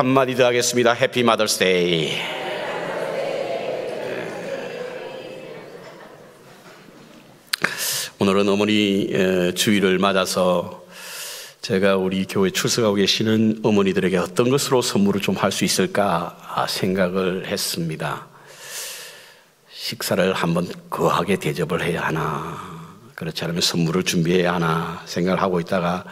한마디 더 하겠습니다. 해피 마더스데이. 오늘은 어머니 주일을 맞아서 제가 우리 교회 출석하고 계시는 어머니들에게 어떤 것으로 선물을 좀 할 수 있을까 생각을 했습니다. 식사를 한번 거하게 대접을 해야 하나, 그렇지 않으면 선물을 준비해야 하나 생각을 하고 있다가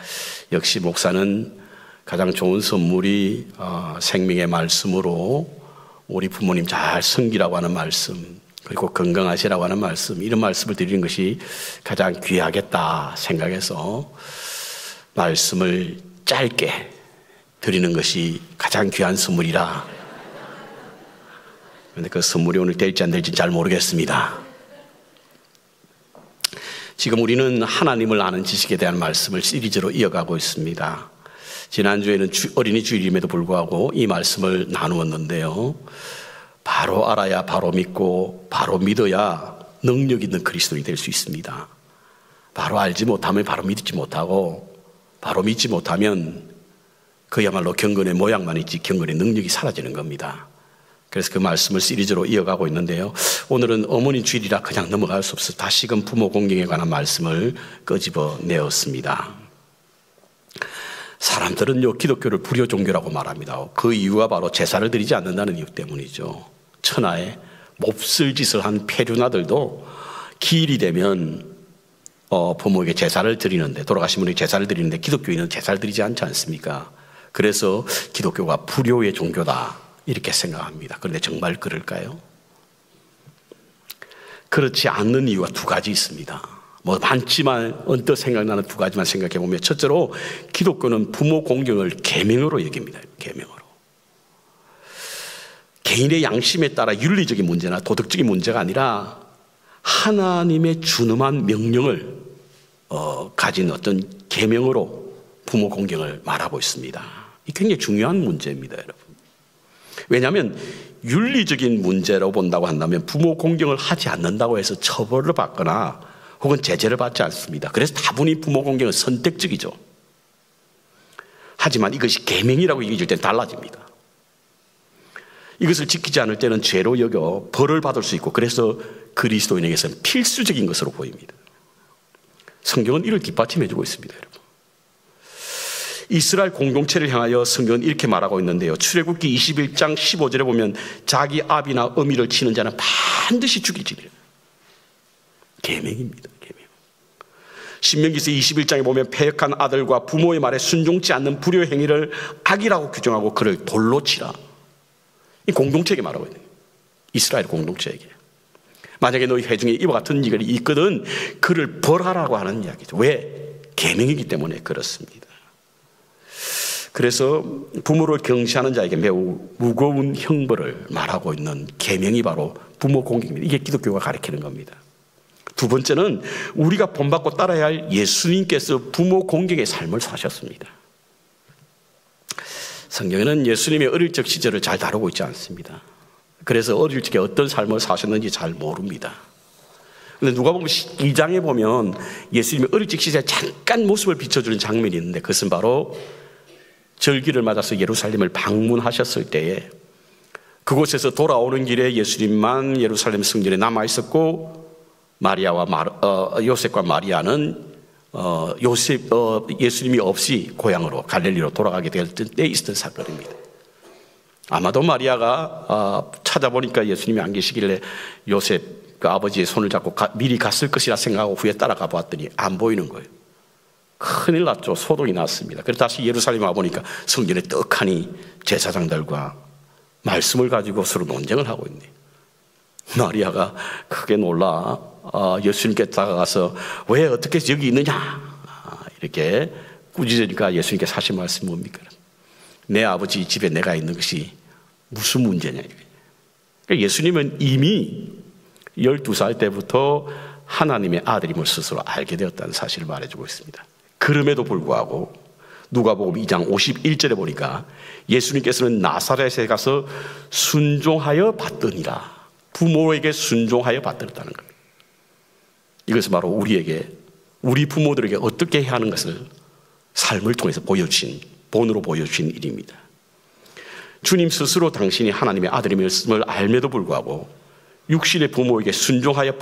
역시 목사는 가장 좋은 선물이 어, 생명의 말씀으로 우리 부모님 잘 섬기라고 하는 말씀, 그리고 건강하시라고 하는 말씀, 이런 말씀을 드리는 것이 가장 귀하겠다 생각해서 말씀을 짧게 드리는 것이 가장 귀한 선물이라. 그런데 그 선물이 오늘 될지 안 될지 잘 모르겠습니다. 지금 우리는 하나님을 아는 지식에 대한 말씀을 시리즈로 이어가고 있습니다. 지난주에는 어린이 주일임에도 불구하고 이 말씀을 나누었는데요. 바로 알아야 바로 믿고 바로 믿어야 능력 있는 그리스도인이 될 수 있습니다. 바로 알지 못하면 바로 믿지 못하고 바로 믿지 못하면 그야말로 경건의 모양만 있지 경건의 능력이 사라지는 겁니다. 그래서 그 말씀을 시리즈로 이어가고 있는데요. 오늘은 어머니 주일이라 그냥 넘어갈 수 없어 다시금 부모 공경에 관한 말씀을 끄집어 내었습니다. 사람들은요, 기독교를 불효 종교라고 말합니다. 그 이유가 바로 제사를 드리지 않는다는 이유 때문이죠. 천하에 몹쓸 짓을 한 폐륜아들도 기일이 되면 어, 부모에게 제사를 드리는데, 돌아가신 분에게 제사를 드리는데, 기독교인은 제사를 드리지 않지 않습니까? 그래서 기독교가 불효의 종교다. 이렇게 생각합니다. 그런데 정말 그럴까요? 그렇지 않는 이유가 두 가지 있습니다. 뭐 많지만 언뜻 생각나는 두 가지만 생각해 보면 첫째로 기독교는 부모 공경을 계명으로 여깁니다. 계명으로. 개인의 양심에 따라 윤리적인 문제나 도덕적인 문제가 아니라 하나님의 준엄한 명령을 어, 가진 어떤 계명으로 부모 공경을 말하고 있습니다. 이 굉장히 중요한 문제입니다, 여러분. 왜냐하면 윤리적인 문제로 본다고 한다면 부모 공경을 하지 않는다고 해서 처벌을 받거나 혹은 제재를 받지 않습니다. 그래서 다분히 부모 공경은 선택적이죠. 하지만 이것이 계명이라고 얘기할 때는 달라집니다. 이것을 지키지 않을 때는 죄로 여겨 벌을 받을 수 있고 그래서 그리스도인에게서는 필수적인 것으로 보입니다. 성경은 이를 뒷받침해주고 있습니다, 여러분. 이스라엘 공동체를 향하여 성경은 이렇게 말하고 있는데요. 출애굽기 21장 15절에 보면 자기 아비나 어미를 치는 자는 반드시 죽일지니라. 계명입니다. 계명. 신명기서 21장에 보면 폐역한 아들과 부모의 말에 순종치 않는 불효 행위를 악이라고 규정하고 그를 돌로 치라. 이 공동체에게 말하고 있는 거예요. 이스라엘 공동체에게. 만약에 너희 회중에 이와 같은 일이 있거든 그를 벌하라고 하는 이야기죠. 왜? 계명이기 때문에 그렇습니다. 그래서 부모를 경시하는 자에게 매우 무거운 형벌을 말하고 있는 계명이 바로 부모 공경입니다. 이게 기독교가 가리키는 겁니다. 두 번째는 우리가 본받고 따라야 할 예수님께서 부모 공경의 삶을 사셨습니다. 성경에는 예수님의 어릴 적 시절을 잘 다루고 있지 않습니다. 그래서 어릴 적에 어떤 삶을 사셨는지 잘 모릅니다. 근데 누가 보면 2장에 보면 예수님의 어릴 적 시절에 잠깐 모습을 비춰주는 장면이 있는데 그것은 바로 절기를 맞아서 예루살렘을 방문하셨을 때에 그곳에서 돌아오는 길에 예수님만 예루살렘 성전에 남아 있었고 마리아와 마르, 어, 요셉과 마리아는 어, 요셉 어, 예수님이 없이 고향으로 갈릴리로 돌아가게 될 때 있었던 사건입니다. 아마도 마리아가 어, 찾아보니까 예수님이 안 계시길래 요셉 그 아버지의 손을 잡고 가, 미리 갔을 것이라 생각하고 후에 따라가 보았더니 안 보이는 거예요. 큰일 났죠. 소동이 났습니다. 그래서 다시 예루살렘 와 보니까 성전에 떡하니 제사장들과 말씀을 가지고 서로 논쟁을 하고 있네. 마리아가 크게 놀라 어, 예수님께 다가가서 왜 어떻게 여기 있느냐 아, 이렇게 꾸짖으니까 예수님께 사실 말씀 뭡니까? 내 아버지 집에 내가 있는 것이 무슨 문제냐 그러니까 예수님은 이미 12살 때부터 하나님의 아들임을 스스로 알게 되었다는 사실을 말해주고 있습니다. 그럼에도 불구하고 누가복음 2장 51절에 보니까 예수님께서는 나사렛에 가서 순종하여 받더니라. 부모에게 순종하여 받들었다는 겁니다. 이것은 바로 우리에게 우리 부모들에게 어떻게 해야 하는 것을 삶을 통해서 보여주신 본으로 보여주신 일입니다. 주님 스스로 당신이 하나님의 아들임을 알매도 불구하고 육신의 부모에게 순종하여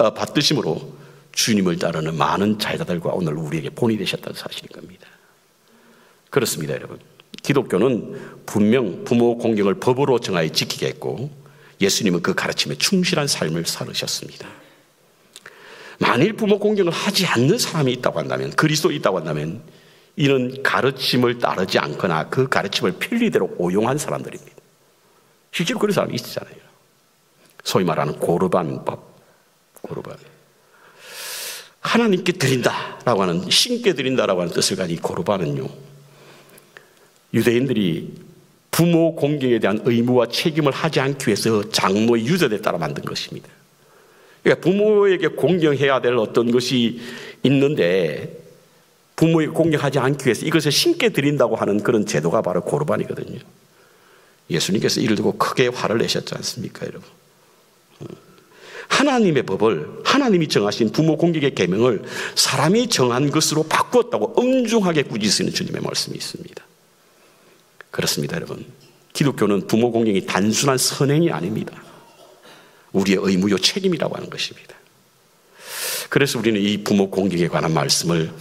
어, 받드심으로 주님을 따르는 많은 자녀들과 오늘 우리에게 본이 되셨다는 사실인 겁니다. 그렇습니다, 여러분. 기독교는 분명 부모 공경을 법으로 정하여 지키겠고 예수님은 그 가르침에 충실한 삶을 살으셨습니다. 만일 부모 공경을 하지 않는 사람이 있다고 한다면 그리스도 있다고 한다면 이는 가르침을 따르지 않거나 그 가르침을 편리대로 오용한 사람들입니다. 실제로 그런 사람이 있잖아요. 소위 말하는 고르반법, 고르반. 하나님께 드린다라고 하는 신께 드린다라고 하는 뜻을 가진 고르반은요. 유대인들이 부모 공경에 대한 의무와 책임을 하지 않기 위해서 장로의 유전에 따라 만든 것입니다. 그러니까 부모에게 공경해야 될 어떤 것이 있는데 부모에게 공경하지 않기 위해서 이것을 신께 드린다고 하는 그런 제도가 바로 고르반이거든요. 예수님께서 이를 두고 크게 화를 내셨지 않습니까, 여러분? 하나님의 법을 하나님이 정하신 부모 공격의 계명을 사람이 정한 것으로 바꾸었다고 엄중하게 꾸짖으시는 주님의 말씀이 있습니다. 그렇습니다, 여러분. 기독교는 부모 공경이 단순한 선행이 아닙니다. 우리의 의무요 책임이라고 하는 것입니다. 그래서 우리는 이 부모 공격에 관한 말씀을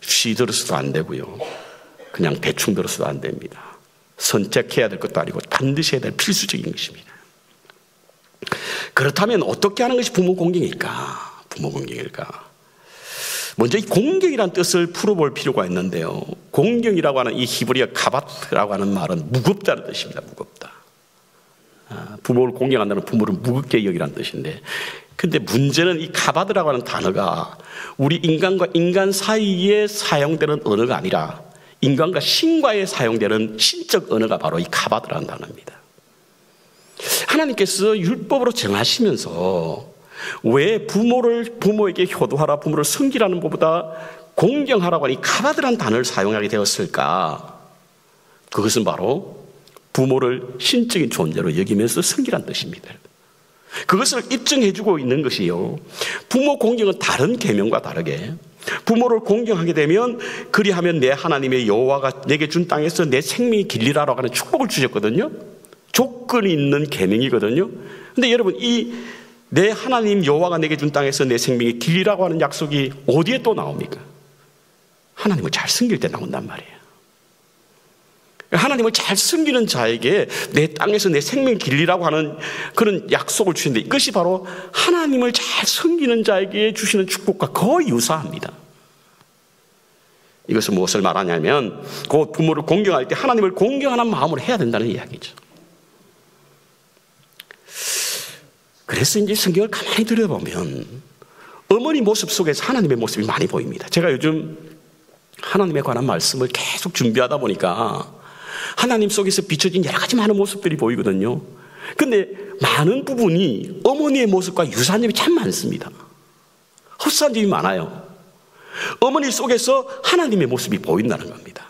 쉬 들어서도 안 되고요. 그냥 대충 들어서도 안 됩니다. 선택해야 될 것도 아니고 반드시 해야 될 필수적인 것입니다. 그렇다면 어떻게 하는 것이 부모 공경일까? 부모 공경일까? 먼저 이 공경이란 뜻을 풀어볼 필요가 있는데요. 공경이라고 하는 이 히브리어 카바트라고 하는 말은 무겁다는 뜻입니다. 무겁다. 아, 부모를 공경한다는 부모를 무겁게 여기라는 뜻인데 근데 문제는 이 카바드라고 하는 단어가 우리 인간과 인간 사이에 사용되는 언어가 아니라 인간과 신과에 사용되는 신적 언어가 바로 이 카바드라는 단어입니다. 하나님께서 율법으로 정하시면서 왜 부모를 부모에게 효도하라 부모를 섬기라는 것보다 공경하라고 하니 카바드란 단어를 사용하게 되었을까? 그것은 바로 부모를 신적인 존재로 여기면서 섬기란 뜻입니다. 그것을 입증해주고 있는 것이요. 부모 공경은 다른 계명과 다르게 부모를 공경하게 되면 그리하면 내 하나님의 여호와가 내게 준 땅에서 내 생명이 길리라라고 하는 축복을 주셨거든요. 조건이 있는 계명이거든요. 근데 여러분 이 내 하나님 여호와가 내게 준 땅에서 내 생명이 길리라고 하는 약속이 어디에 또 나옵니까? 하나님을 잘 섬길 때 나온단 말이에요. 하나님을 잘 섬기는 자에게 내 땅에서 내 생명 길리라고 하는 그런 약속을 주시는데 이것이 바로 하나님을 잘 섬기는 자에게 주시는 축복과 거의 유사합니다. 이것은 무엇을 말하냐면 곧 부모를 공경할 때 하나님을 공경하는 마음으로 해야 된다는 이야기죠. 그래서 이제 성경을 가만히 들여다보면 어머니 모습 속에서 하나님의 모습이 많이 보입니다. 제가 요즘 하나님에 관한 말씀을 계속 준비하다 보니까 하나님 속에서 비춰진 여러 가지 많은 모습들이 보이거든요. 근데 많은 부분이 어머니의 모습과 유사한 점이 참 많습니다. 헛산 점이 많아요. 어머니 속에서 하나님의 모습이 보인다는 겁니다.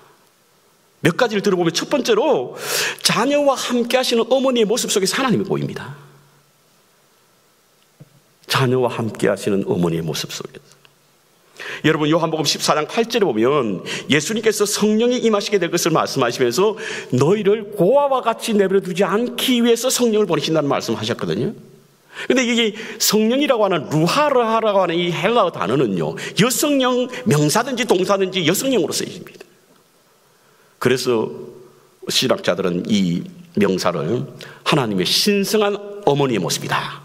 몇 가지를 들어보면 첫 번째로 자녀와 함께 하시는 어머니의 모습 속에서 하나님이 보입니다. 자녀와 함께 하시는 어머니의 모습 속에서. 여러분 요한복음 14장 8절에 보면 예수님께서 성령이 임하시게 될 것을 말씀하시면서 너희를 고아와 같이 내버려 두지 않기 위해서 성령을 보내신다는 말씀하셨거든요. 근데 이게 성령이라고 하는 루하르하라고 하는 이 헬라어 단어는요. 여성령 명사든지 동사든지 여성령으로 쓰여집니다. 그래서 신학자들은 이 명사를 하나님의 신성한 어머니의 모습이다.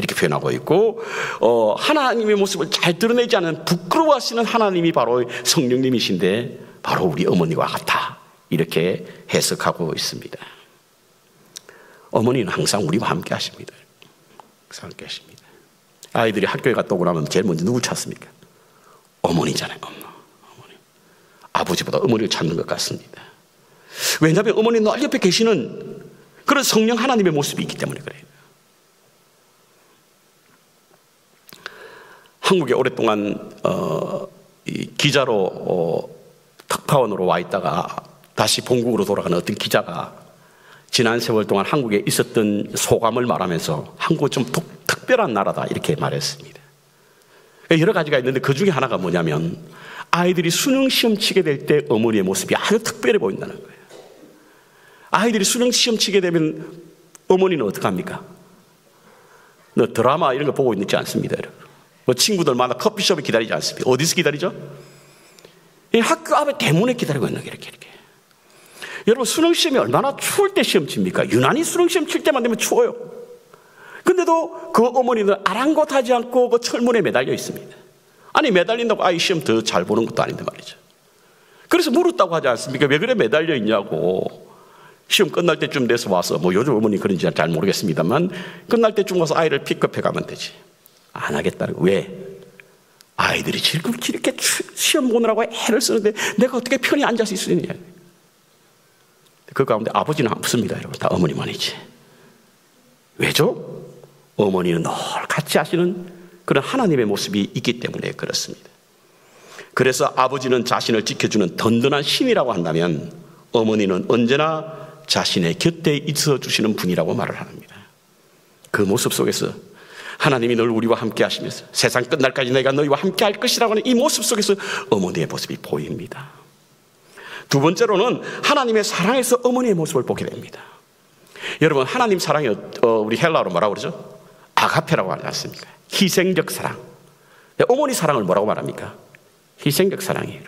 이렇게 표현하고 있고 어, 하나님의 모습을 잘 드러내지 않은 부끄러워하시는 하나님이 바로 성령님이신데 바로 우리 어머니와 같아 이렇게 해석하고 있습니다. 어머니는 항상 우리와 함께 하십니다. 항상 함께 하십니다. 아이들이 학교에 갔다 오고 나면 제일 먼저 누구 찾습니까? 어머니잖아요. 어머니. 아버지보다 어머니를 찾는 것 같습니다. 왜냐하면 어머니 늘 옆에 계시는 그런 성령 하나님의 모습이 있기 때문에 그래요. 한국에 오랫동안 어, 기자로 어, 특파원으로 와 있다가 다시 본국으로 돌아가는 어떤 기자가 지난 세월 동안 한국에 있었던 소감을 말하면서 한국은 좀 독, 특별한 나라다 이렇게 말했습니다. 여러 가지가 있는데 그 중에 하나가 뭐냐면 아이들이 수능 시험 치게 될 때 어머니의 모습이 아주 특별해 보인다는 거예요. 아이들이 수능 시험 치게 되면 어머니는 어떡합니까? 너 드라마 이런 거 보고 있지 않습니다, 여러분. 뭐 친구들마다 커피숍에 기다리지 않습니다. 어디서 기다리죠? 학교 앞에 대문에 기다리고 있는 게 이렇게 이렇게. 여러분 수능 시험이 얼마나 추울 때 시험 칩니까? 유난히 수능 시험 칠 때만 되면 추워요. 근데도 그 어머니는 아랑곳하지 않고 그 철문에 매달려 있습니다. 아니 매달린다고 아이 시험 더 잘 보는 것도 아닌데 말이죠. 그래서 물었다고 하지 않습니까? 왜 그래 매달려 있냐고. 시험 끝날 때쯤 돼서 와서 뭐 요즘 어머니 그런지 잘 모르겠습니다만 끝날 때쯤 와서 아이를 픽업해 가면 되지. 안 하겠다는 거. 왜? 아이들이 즐겁게 이렇게 시험 보느라고 애를 쓰는데 내가 어떻게 편히 앉아서 있을 수 있느냐. 그 가운데 아버지는 없습니다, 여러분. 다 어머니만이지. 왜죠? 어머니는 늘 같이 하시는 그런 하나님의 모습이 있기 때문에 그렇습니다. 그래서 아버지는 자신을 지켜주는 든든한 신이라고 한다면 어머니는 언제나 자신의 곁에 있어 주시는 분이라고 말을 합니다. 그 모습 속에서 하나님이 늘 우리와 함께 하시면서 세상 끝날까지 내가 너희와 함께 할 것이라고 하는 이 모습 속에서 어머니의 모습이 보입니다. 두 번째로는 하나님의 사랑에서 어머니의 모습을 보게 됩니다. 여러분, 하나님 사랑이 어, 우리 헬라어로 뭐라고 그러죠? 아가페라고 하지 않습니까? 희생적 사랑. 어머니 사랑을 뭐라고 말합니까? 희생적 사랑이에요.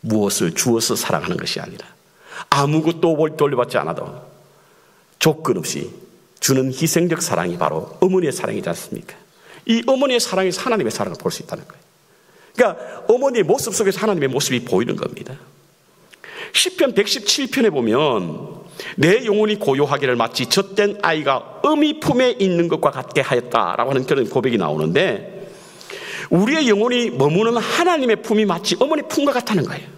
무엇을 주어서 사랑하는 것이 아니라 아무것도 돌려받지 않아도 조건 없이 주는 희생적 사랑이 바로 어머니의 사랑이지 않습니까? 이 어머니의 사랑에서 하나님의 사랑을 볼 수 있다는 거예요. 그러니까 어머니의 모습 속에서 하나님의 모습이 보이는 겁니다. 10편 117편에 보면 내 영혼이 고요하기를 마치 젖된 아이가 어미 품에 있는 것과 같게 하였다라고 하는 그런 고백이 나오는데 우리의 영혼이 머무는 하나님의 품이 마치 어머니 품과 같다는 거예요.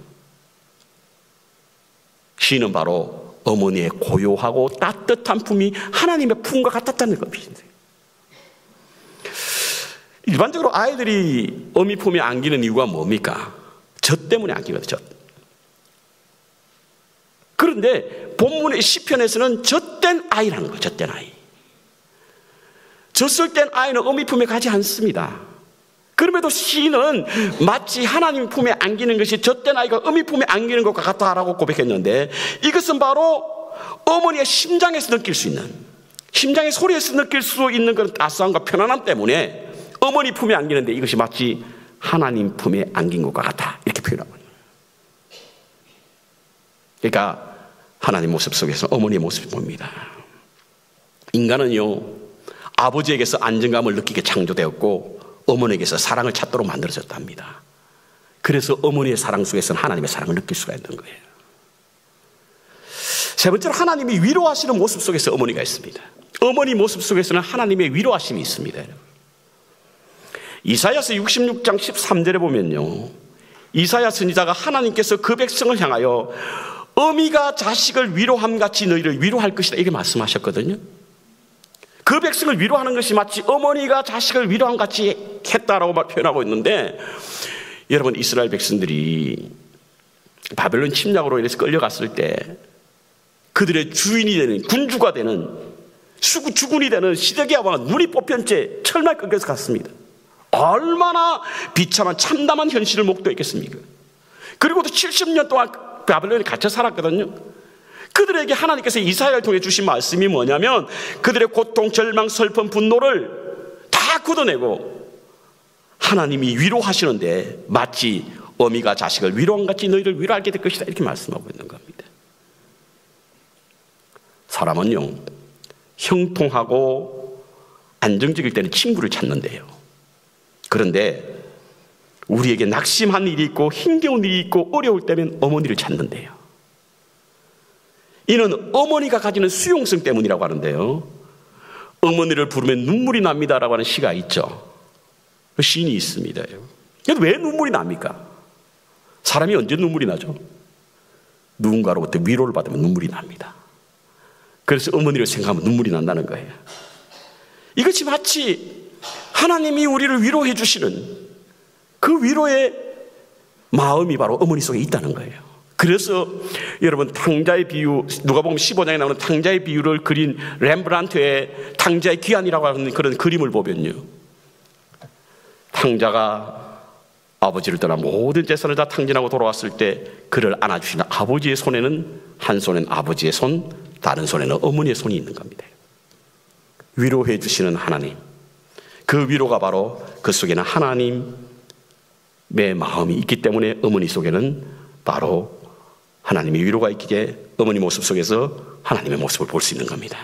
시는 바로 어머니의 고요하고 따뜻한 품이 하나님의 품과 같았다는 겁니다. 일반적으로 아이들이 어미 품에 안기는 이유가 뭡니까? 젖 때문에 안기거든요. 젖. 그런데 본문의 시편에서는 젖된 아이라는 거예요. 젖된 아이. 젖을 땐 아이는 어미 품에 가지 않습니다. 그럼에도 시인은 마치 하나님 품에 안기는 것이 젖된 아이가 어미 품에 안기는 것과 같다라고 고백했는데 이것은 바로 어머니의 심장에서 느낄 수 있는 심장의 소리에서 느낄 수 있는 그런 따스함과 편안함 때문에 어머니 품에 안기는데 이것이 마치 하나님 품에 안긴 것과 같다 이렇게 표현하고 있는 그러니까 하나님 모습 속에서 어머니의 모습이 보입니다. 인간은요 아버지에게서 안정감을 느끼게 창조되었고 어머니에게서 사랑을 찾도록 만들어졌답니다. 그래서 어머니의 사랑 속에서는 하나님의 사랑을 느낄 수가 있는 거예요. 세 번째로 하나님이 위로하시는 모습 속에서 어머니가 있습니다. 어머니 모습 속에서는 하나님의 위로하심이 있습니다. 이사야서 66장 13절에 보면요. 이사야 선지자가 하나님께서 그 백성을 향하여 어미가 자식을 위로함 같이 너희를 위로할 것이다. 이렇게 말씀하셨거든요. 그 백성을 위로하는 것이 마치 어머니가 자식을 위로한 같이 했다라고 표현하고 있는데 여러분 이스라엘 백성들이 바벨론 침략으로 인해서 끌려갔을 때 그들의 주인이 되는 군주가 되는 수구 주군이 되는 시대기야 왕은 눈이 뽑힌 채 철말 끊겨서 갔습니다. 얼마나 비참한 참담한 현실을 목도했겠습니까? 그리고도 70년 동안 바벨론에 갇혀 살았거든요. 그들에게 하나님께서 이사야를 통해 주신 말씀이 뭐냐면 그들의 고통, 절망, 슬픔, 분노를 다 걷어내고 하나님이 위로하시는데 마치 어미가 자식을 위로한 같이 너희를 위로하게 될 것이다 이렇게 말씀하고 있는 겁니다. 사람은요 형통하고 안정적일 때는 친구를 찾는데요. 그런데 우리에게 낙심한 일이 있고 힘겨운 일이 있고 어려울 때면 어머니를 찾는데요. 이는 어머니가 가지는 수용성 때문이라고 하는데요. 어머니를 부르면 눈물이 납니다라고 하는 시가 있죠. 그 시인이 있습니다. 왜 눈물이 납니까? 사람이 언제 눈물이 나죠? 누군가로부터 위로를 받으면 눈물이 납니다. 그래서 어머니를 생각하면 눈물이 난다는 거예요. 이것이 마치 하나님이 우리를 위로해 주시는 그 위로의 마음이 바로 어머니 속에 있다는 거예요. 그래서 여러분 탕자의 비유 누가 보면 15장에 나오는 탕자의 비유를 그린 렘브란트의 탕자의 귀환이라고 하는 그런 그림을 보면요. 탕자가 아버지를 떠나 모든 재산을 다 탕진하고 돌아왔을 때 그를 안아주시는 아버지의 손에는 한 손엔 아버지의 손, 다른 손에는 어머니의 손이 있는 겁니다. 위로해 주시는 하나님. 그 위로가 바로 그 속에는 하나님의 마음이 있기 때문에 어머니 속에는 바로 하나님의 위로가 있기에 어머니 모습 속에서 하나님의 모습을 볼 수 있는 겁니다.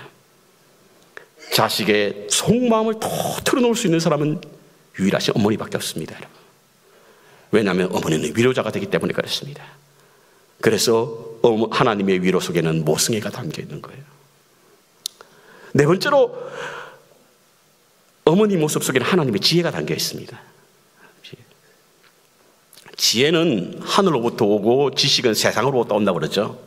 자식의 속마음을 더 털어놓을 수 있는 사람은 유일하신 어머니밖에 없습니다. 여러분. 왜냐하면 어머니는 위로자가 되기 때문에 그렇습니다. 그래서 하나님의 위로 속에는 모성애가 담겨 있는 거예요. 네 번째로 어머니 모습 속에는 하나님의 지혜가 담겨 있습니다. 지혜는 하늘로부터 오고 지식은 세상으로부터 온다고 그러죠.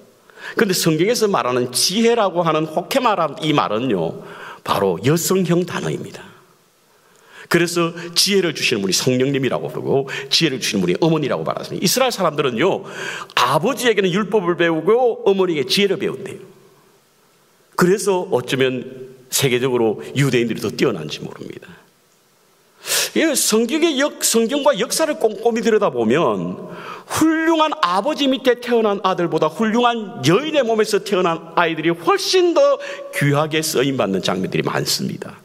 근데 성경에서 말하는 지혜라고 하는 말한 이 말은요, 바로 여성형 단어입니다. 그래서 지혜를 주시는 분이 성령님이라고 부르고 지혜를 주시는 분이 어머니라고 말하습니다. 이스라엘 사람들은요, 아버지에게는 율법을 배우고 어머니에게 지혜를 배운대요. 그래서 어쩌면 세계적으로 유대인들이 더 뛰어난지 모릅니다. 성경의 역, 성경과 역사를 꼼꼼히 들여다보면 훌륭한 아버지 밑에 태어난 아들보다 훌륭한 여인의 몸에서 태어난 아이들이 훨씬 더 귀하게 쓰임받는 장면들이 많습니다.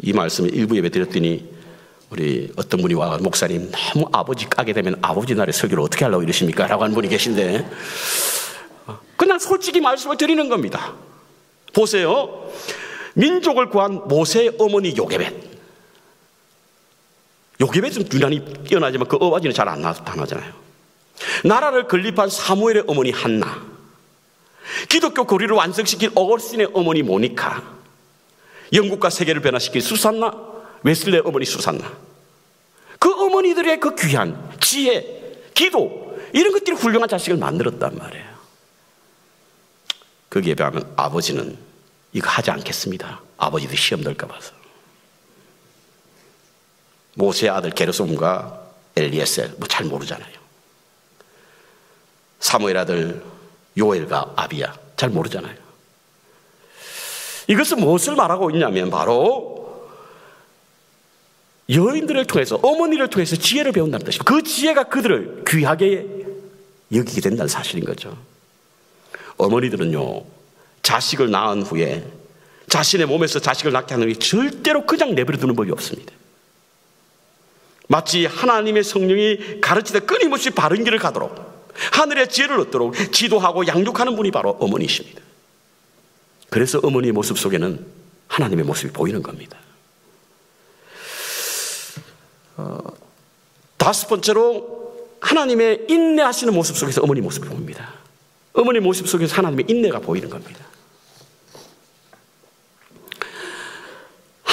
이 말씀을 일부 예배 드렸더니 우리 어떤 분이 와 목사님 너무 아버지 까게 되면 아버지 날에 설교를 어떻게 하려고 이러십니까? 라고 하는 분이 계신데 그냥 솔직히 말씀을 드리는 겁니다. 보세요. 민족을 구한 모세의 어머니 요게벳. 요게벳은 유난히 뛰어나지만 그 어바지는 잘 안 나타나잖아요. 나라를 건립한 사무엘의 어머니 한나. 기독교 교리를 완성시킨 어거스틴의 어머니 모니카. 영국과 세계를 변화시킨 수산나, 웨슬레 어머니 수산나. 그 어머니들의 그 귀한 지혜, 기도, 이런 것들이 훌륭한 자식을 만들었단 말이에요. 거기에 비하면 아버지는 이거 하지 않겠습니다. 아버지도 시험 될까 봐서. 모세의 아들 게르솜과 엘리에셀 뭐 잘 모르잖아요. 사무엘 아들 요엘과 아비야 잘 모르잖아요. 이것은 무엇을 말하고 있냐면 바로 여인들을 통해서 어머니를 통해서 지혜를 배운다는 뜻입니다. 그 지혜가 그들을 귀하게 여기게 된다는 사실인 거죠. 어머니들은요 자식을 낳은 후에 자신의 몸에서 자식을 낳게 하는 게 절대로 그냥 내버려 두는 법이 없습니다. 마치 하나님의 성령이 가르치다 끊임없이 바른 길을 가도록 하늘의 지혜를 얻도록 지도하고 양육하는 분이 바로 어머니십니다. 그래서 어머니의 모습 속에는 하나님의 모습이 보이는 겁니다. 어, 다섯 번째로 하나님의 인내하시는 모습 속에서 어머니 모습이 보입니다. 어머니 모습 속에서 하나님의 인내가 보이는 겁니다.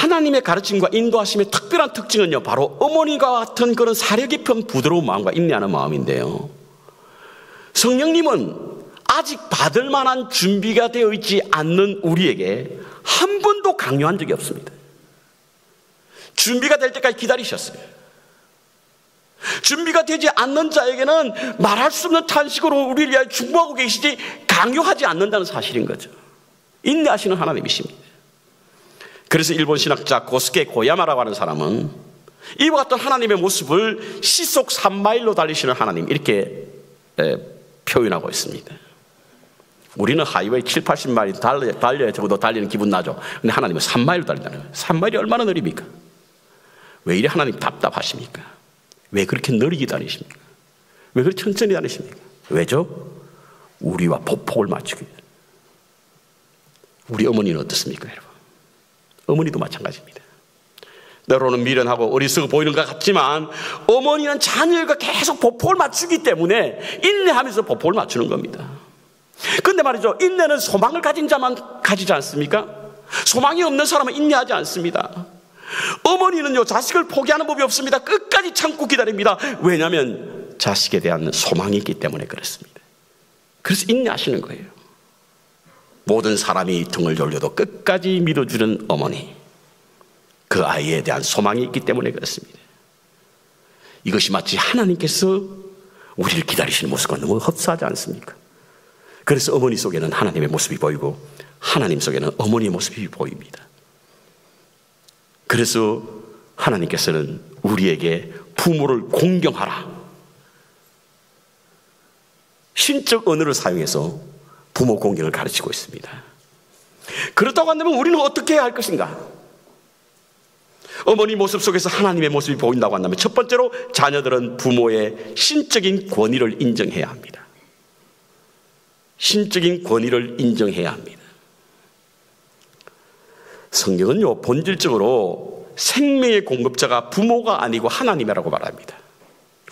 하나님의 가르침과 인도하심의 특별한 특징은요, 바로 어머니가 같은 그런 사려 깊은 부드러운 마음과 인내하는 마음인데요. 성령님은 아직 받을 만한 준비가 되어 있지 않는 우리에게 한 번도 강요한 적이 없습니다. 준비가 될 때까지 기다리셨어요. 준비가 되지 않는 자에게는 말할 수 없는 탄식으로 우리를 위하여 중보하고 계시지 강요하지 않는다는 사실인 거죠. 인내하시는 하나님이십니다. 그래서 일본 신학자 고스케 고야마라고 하는 사람은 이와 같은 하나님의 모습을 시속 3마일로 달리시는 하나님 이렇게 표현하고 있습니다. 우리는 하이웨이 7, 80마일 달려, 달려야 적어도 달리는 기분 나죠. 근데 하나님은 3마일로 달린다는 거예요. 3마일이 얼마나 느립니까? 왜 이래 하나님 답답하십니까? 왜 그렇게 느리게 다니십니까? 왜 그렇게 천천히 다니십니까? 왜죠? 우리와 보폭을 맞추기. 우리 어머니는 어떻습니까, 여러분? 어머니도 마찬가지입니다. 때로는 미련하고 어리석어 보이는 것 같지만 어머니는 자녀가 계속 보폭을 맞추기 때문에 인내하면서 보폭을 맞추는 겁니다. 근데 말이죠. 인내는 소망을 가진 자만 가지지 않습니까? 소망이 없는 사람은 인내하지 않습니다. 어머니는요, 자식을 포기하는 법이 없습니다. 끝까지 참고 기다립니다. 왜냐하면 자식에 대한 소망이 있기 때문에 그렇습니다. 그래서 인내하시는 거예요. 모든 사람이 등을 돌려도 끝까지 믿어주는 어머니. 그 아이에 대한 소망이 있기 때문에 그렇습니다. 이것이 마치 하나님께서 우리를 기다리시는 모습과 너무 흡사하지 않습니까? 그래서 어머니 속에는 하나님의 모습이 보이고 하나님 속에는 어머니의 모습이 보입니다. 그래서 하나님께서는 우리에게 부모를 공경하라. 신적 언어를 사용해서 부모 공경을 가르치고 있습니다. 그렇다고 한다면 우리는 어떻게 해야 할 것인가? 어머니 모습 속에서 하나님의 모습이 보인다고 한다면 첫 번째로 자녀들은 부모의 신적인 권위를 인정해야 합니다. 신적인 권위를 인정해야 합니다. 성경은요, 본질적으로 생명의 공급자가 부모가 아니고 하나님이라고 말합니다.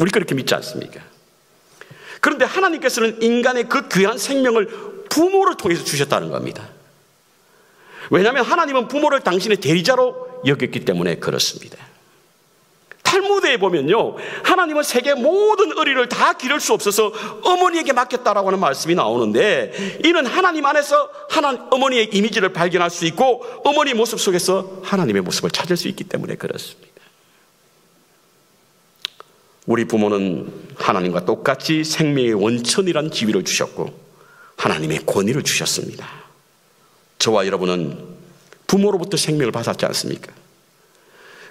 우리 그렇게 믿지 않습니까? 그런데 하나님께서는 인간의 그 귀한 생명을 부모를 통해서 주셨다는 겁니다. 왜냐하면 하나님은 부모를 당신의 대리자로 여겼기 때문에 그렇습니다. 탈무드에 보면요. 하나님은 세계 모든 의리를 다 기를 수 없어서 어머니에게 맡겼다라고 하는 말씀이 나오는데 이는 하나님 안에서 하나 어머니의 이미지를 발견할 수 있고 어머니 모습 속에서 하나님의 모습을 찾을 수 있기 때문에 그렇습니다. 우리 부모는 하나님과 똑같이 생명의 원천이란 지위를 주셨고 하나님의 권위를 주셨습니다. 저와 여러분은 부모로부터 생명을 받았지 않습니까?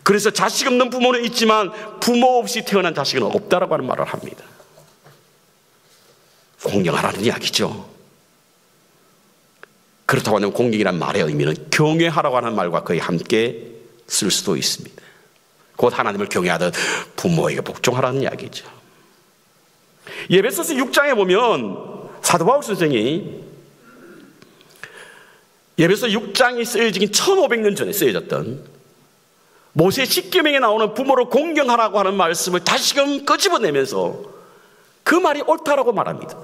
그래서 자식 없는 부모는 있지만 부모 없이 태어난 자식은 없다라고 하는 말을 합니다. 공경하라는 이야기죠. 그렇다고 하면 공경이란 말의 의미는 경외하라고 하는 말과 거의 함께 쓸 수도 있습니다. 곧 하나님을 경외하듯 부모에게 복종하라는 이야기죠. 예배소서 6장에 보면 사도 바울 선생이 예배소 6장이 쓰여지긴 1500년 전에 쓰여졌던 모세 십계명에 나오는 부모를 공경하라고 하는 말씀을 다시금 끄집어내면서 그 말이 옳다라고 말합니다.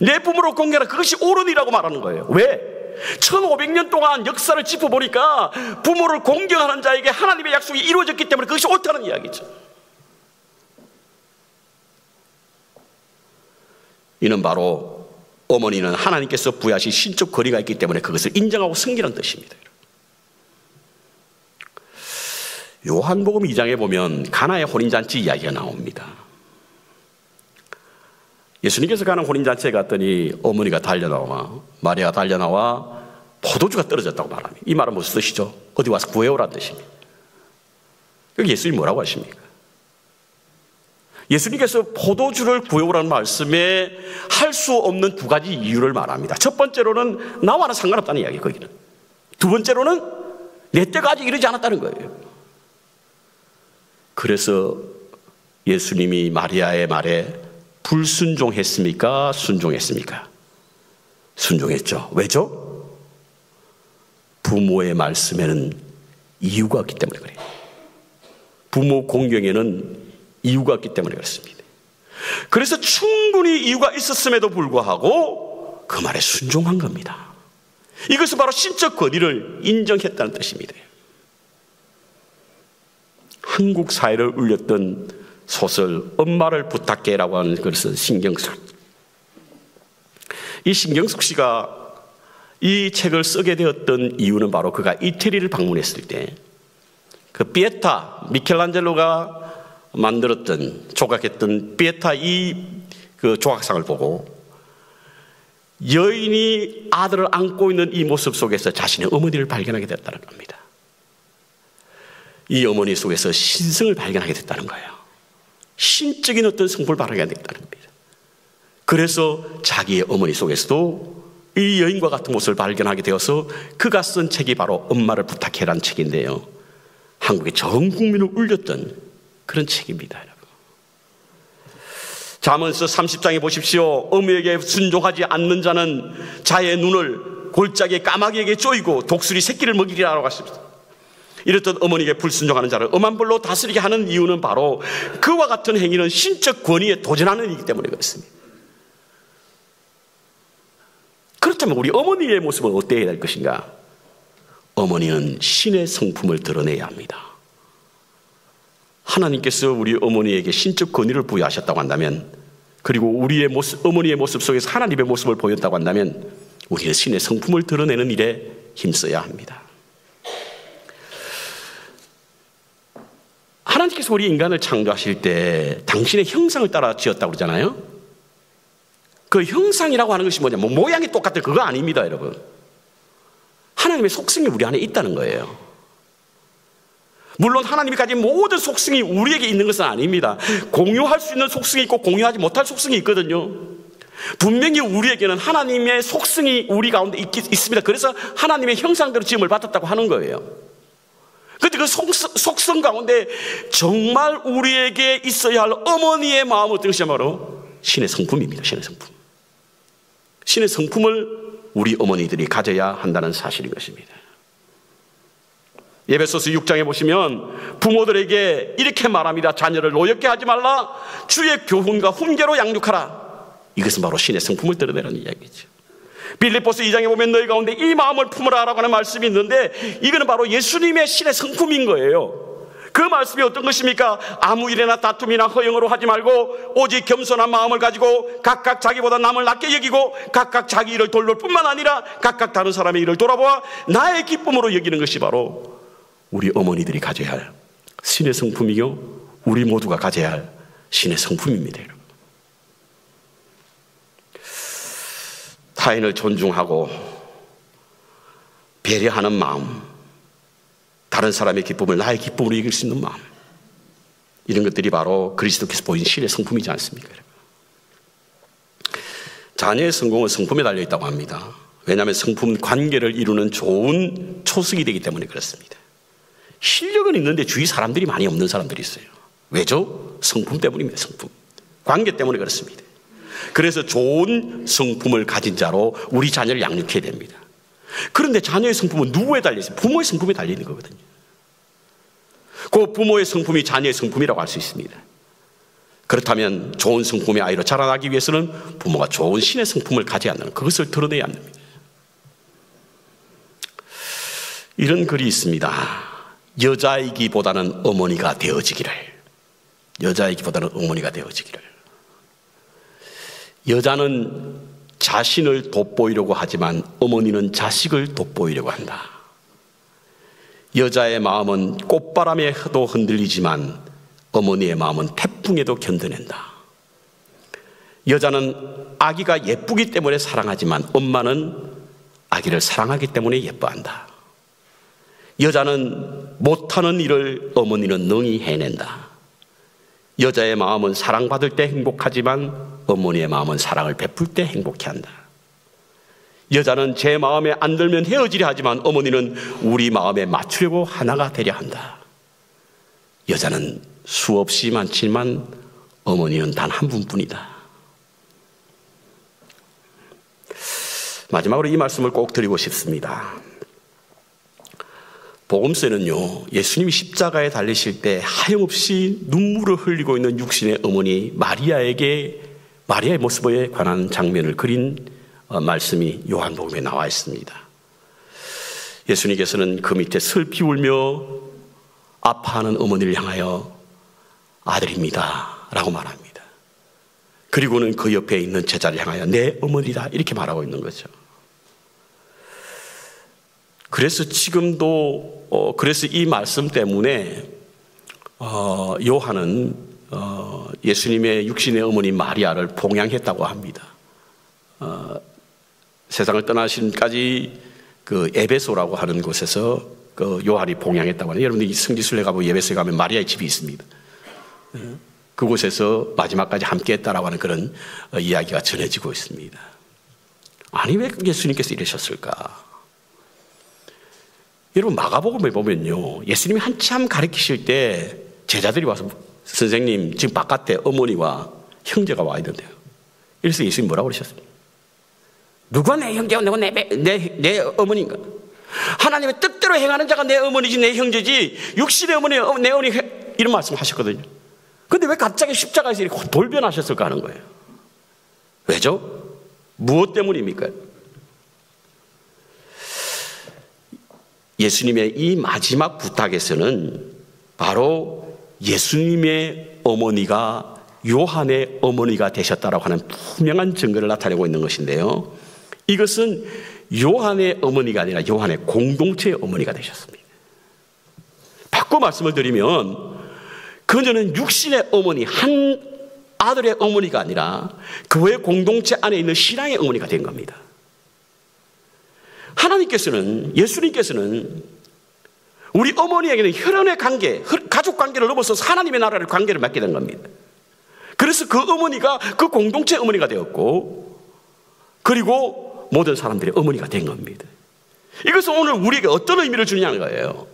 내 부모를 공경하라 그것이 옳으니라고 말하는 거예요. 왜? 1500년 동안 역사를 짚어보니까 부모를 공경하는 자에게 하나님의 약속이 이루어졌기 때문에 그것이 옳다는 이야기죠. 이는 바로 어머니는 하나님께서 부여하신 신적 거리가 있기 때문에 그것을 인정하고 승기라는 뜻입니다. 요한복음 2장에 보면 가나의 혼인잔치 이야기가 나옵니다. 예수님께서 가는 혼인잔치에 갔더니 어머니가 달려나와 마리아가 달려나와 포도주가 떨어졌다고 말합니다. 이 말은 무슨 뜻이죠? 어디 와서 구해오라는 뜻입니다. 여기 예수님이 뭐라고 하십니까? 예수님께서 포도주를 구해오라는 말씀에 할 수 없는 두 가지 이유를 말합니다. 첫 번째로는 나와는 상관없다는 이야기 거기는. 두 번째로는 내 때가 아직 이르지 않았다는 거예요. 그래서 예수님이 마리아의 말에 불순종했습니까? 순종했습니까? 순종했죠. 왜죠? 부모의 말씀에는 이유가 없기 때문에 그래요. 부모 공경에는 이유가 없기 때문에 그렇습니다. 그래서 충분히 이유가 있었음에도 불구하고 그 말에 순종한 겁니다. 이것은 바로 신적 권위를 인정했다는 뜻입니다. 한국 사회를 울렸던 소설 엄마를 부탁해라고 하는 것은 신경숙. 이 신경숙 씨가 이 책을 쓰게 되었던 이유는 바로 그가 이태리를 방문했을 때 그 피에타 미켈란젤로가 만들었던 조각했던 피에타 이그 조각상을 보고 여인이 아들을 안고 있는 이 모습 속에서 자신의 어머니를 발견하게 됐다는 겁니다. 이 어머니 속에서 신성을 발견하게 됐다는 거예요. 신적인 어떤 성품을 발견하게 됐다는 겁니다. 그래서 자기의 어머니 속에서도 이 여인과 같은 모습을 발견하게 되어서 그가 쓴 책이 바로 엄마를 부탁해라는 책인데요. 한국의 전 국민을 울렸던 그런 책입니다. 여러분. 자문서 30장에 보십시오. 어머니에게 순종하지 않는 자는 자의 눈을 골짜기에 까마귀에게 쪼이고 독수리 새끼를 먹이리라고 하십니다. 이렇듯 어머니에게 불순종하는 자를 엄한 불로 다스리게 하는 이유는 바로 그와 같은 행위는 신적 권위에 도전하는 일이기 때문에 그렇습니다. 그렇다면 우리 어머니의 모습은 어때야 될 것인가? 어머니는 신의 성품을 드러내야 합니다. 하나님께서 우리 어머니에게 신적 권위를 부여하셨다고 한다면 그리고 우리의 모습, 어머니의 모습 속에서 하나님의 모습을 보였다고 한다면 우리는 신의 성품을 드러내는 일에 힘써야 합니다. 하나님께서 우리 인간을 창조하실 때 당신의 형상을 따라 지었다고 그러잖아요. 그 형상이라고 하는 것이 뭐냐? 뭐 모양이 똑같아. 그거 아닙니다, 여러분. 하나님의 속성이 우리 안에 있다는 거예요. 물론 하나님이 가진 모든 속성이 우리에게 있는 것은 아닙니다. 공유할 수 있는 속성이 있고 공유하지 못할 속성이 있거든요. 분명히 우리에게는 하나님의 속성이 우리 가운데 있, 있습니다. 그래서 하나님의 형상대로 지음을 받았다고 하는 거예요. 그런데 그 속성, 속성 가운데 정말 우리에게 있어야 할 어머니의 마음 어떤 것이 바로 신의 성품입니다. 신의 성품. 신의 성품을 우리 어머니들이 가져야 한다는 사실인 것입니다. 예배소서 6장에 보시면 부모들에게 이렇게 말합니다. 자녀를 노엽게 하지 말라. 주의 교훈과 훈계로 양육하라. 이것은 바로 신의 성품을 드러내는 이야기죠. 빌리포스 2장에 보면 너희 가운데 이 마음을 품으라라고 하는 말씀이 있는데 이거는 바로 예수님의 신의 성품인 거예요. 그 말씀이 어떤 것입니까? 아무 일이나 다툼이나 허영으로 하지 말고 오직 겸손한 마음을 가지고 각각 자기보다 남을 낮게 여기고 각각 자기 일을 돌볼 뿐만 아니라 각각 다른 사람의 일을 돌아보아 나의 기쁨으로 여기는 것이 바로 우리 어머니들이 가져야 할 신의 성품이요 우리 모두가 가져야 할 신의 성품입니다. 여러분. 타인을 존중하고 배려하는 마음 다른 사람의 기쁨을 나의 기쁨으로 이길 수 있는 마음. 이런 것들이 바로 그리스도께서 보인 신의 성품이지 않습니까? 자녀의 성공은 성품에 달려 있다고 합니다. 왜냐하면 성품 관계를 이루는 좋은 초석이 되기 때문에 그렇습니다. 실력은 있는데 주위 사람들이 많이 없는 사람들이 있어요. 왜죠? 성품 때문입니다. 성품. 관계 때문에 그렇습니다. 그래서 좋은 성품을 가진 자로 우리 자녀를 양육해야 됩니다. 그런데 자녀의 성품은 누구에 달려 있어요? 부모의 성품에 달려 있는 거거든요. 그 부모의 성품이 자녀의 성품이라고 할 수 있습니다. 그렇다면 좋은 성품의 아이로 자라나기 위해서는 부모가 좋은 신의 성품을 가져야 한다는 그것을 드러내야 합니다. 이런 글이 있습니다. 여자이기보다는 어머니가 되어지기를. 여자이기보다는 어머니가 되어지기를. 여자는 자신을 돋보이려고 하지만 어머니는 자식을 돋보이려고 한다. 여자의 마음은 꽃바람에도 흔들리지만 어머니의 마음은 태풍에도 견뎌낸다. 여자는 아기가 예쁘기 때문에 사랑하지만 엄마는 아기를 사랑하기 때문에 예뻐한다. 여자는 못하는 일을 어머니는 능히 해낸다. 여자의 마음은 사랑받을 때 행복하지만 어머니의 마음은 사랑을 베풀 때 행복해 한다. 여자는 제 마음에 안 들면 헤어지려 하지만 어머니는 우리 마음에 맞추려고 하나가 되려 한다. 여자는 수없이 많지만 어머니는 단 한 분뿐이다. 마지막으로 이 말씀을 꼭 드리고 싶습니다. 복음서는요, 예수님이 십자가에 달리실 때 하염없이 눈물을 흘리고 있는 육신의 어머니 마리아에게 마리아의 모습에 관한 장면을 그린 어, 말씀이 요한복음에 나와 있습니다. 예수님께서는 그 밑에 슬피 울며 아파하는 어머니를 향하여 아들입니다. 라고 말합니다. 그리고는 그 옆에 있는 제자를 향하여 내 어머니다. 이렇게 말하고 있는 거죠. 그래서 지금도, 어, 그래서 이 말씀 때문에, 어, 요한은, 어, 예수님의 육신의 어머니 마리아를 봉양했다고 합니다. 어, 세상을 떠나신까지 그 에베소라고 하는 곳에서 그 요한이 봉양했다고 하는 여러분들이 성지순례 가보면 예배소에 가면 마리아의 집이 있습니다. 예. 그곳에서 마지막까지 함께 했다라고 하는 그런 어, 이야기가 전해지고 있습니다. 아니, 왜 예수님께서 이러셨을까? 여러분, 마가복음에 보면요. 예수님이 한참 가르치실 때 제자들이 와서 선생님, 지금 바깥에 어머니와 형제가 와 있는데요. 이래서 예수님 뭐라고 그러셨습니까? 누가 내 형제고 누가 내, 내, 내 어머니인가? 하나님의 뜻대로 행하는 자가 내 어머니지 내 형제지 육신의 어머니 내 어머니 이런 말씀 하셨거든요. 근데 왜 갑자기 십자가에서 이렇게 돌변하셨을까 하는 거예요. 왜죠? 무엇 때문입니까? 예수님의 이 마지막 부탁에서는 바로 예수님의 어머니가 요한의 어머니가 되셨다라고 하는 분명한 증거를 나타내고 있는 것인데요. 이것은 요한의 어머니가 아니라 요한의 공동체의 어머니가 되셨습니다. 바꿔 말씀을 드리면 그녀는 육신의 어머니, 한 아들의 어머니가 아니라 교회 공동체 안에 있는 신앙의 어머니가 된 겁니다. 하나님께서는, 예수님께서는 우리 어머니에게는 혈연의 관계, 가족 관계를 넘어서 하나님의 나라를 관계를 맡게 된 겁니다. 그래서 그 어머니가 그 공동체 어머니가 되었고, 그리고 모든 사람들의 어머니가 된 겁니다. 이것은 오늘 우리에게 어떤 의미를 주냐는 거예요.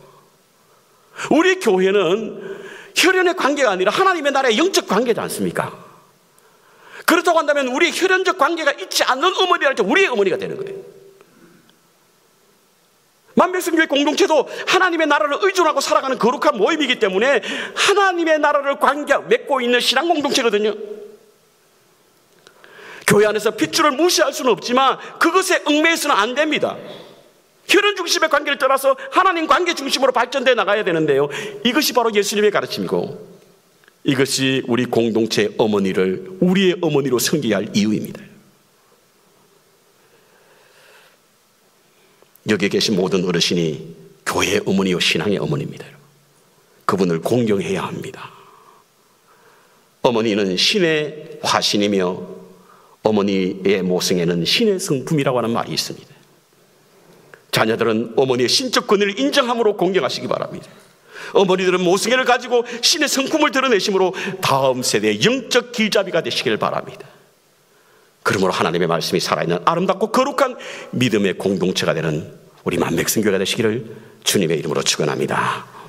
우리 교회는 혈연의 관계가 아니라 하나님의 나라의 영적 관계지 않습니까? 그렇다고 한다면 우리 혈연적 관계가 있지 않는 어머니랄 때 우리의 어머니가 되는 거예요. 만백성교회 공동체도 하나님의 나라를 의존하고 살아가는 거룩한 모임이기 때문에 하나님의 나라를 관계 맺고 있는 신앙 공동체거든요. 교회 안에서 핏줄을 무시할 수는 없지만 그것에 얽매여서는 안 됩니다. 혈연 중심의 관계를 떠나서 하나님 관계 중심으로 발전돼 나가야 되는데요. 이것이 바로 예수님의 가르침이고 이것이 우리 공동체 어머니를 우리의 어머니로 섬기게 할 이유입니다. 여기 계신 모든 어르신이 교회의 어머니요 신앙의 어머니입니다. 그분을 공경해야 합니다. 어머니는 신의 화신이며 어머니의 모성에는 신의 성품이라고 하는 말이 있습니다. 자녀들은 어머니의 신적 권위를 인정함으로 공경하시기 바랍니다. 어머니들은 모성애를 가지고 신의 성품을 드러내심으로 다음 세대의 영적 길잡이가 되시길 바랍니다. 그러므로 하나님의 말씀이 살아있는 아름답고 거룩한 믿음의 공동체가 되는 우리 만백성교가 되시기를 주님의 이름으로 축원합니다.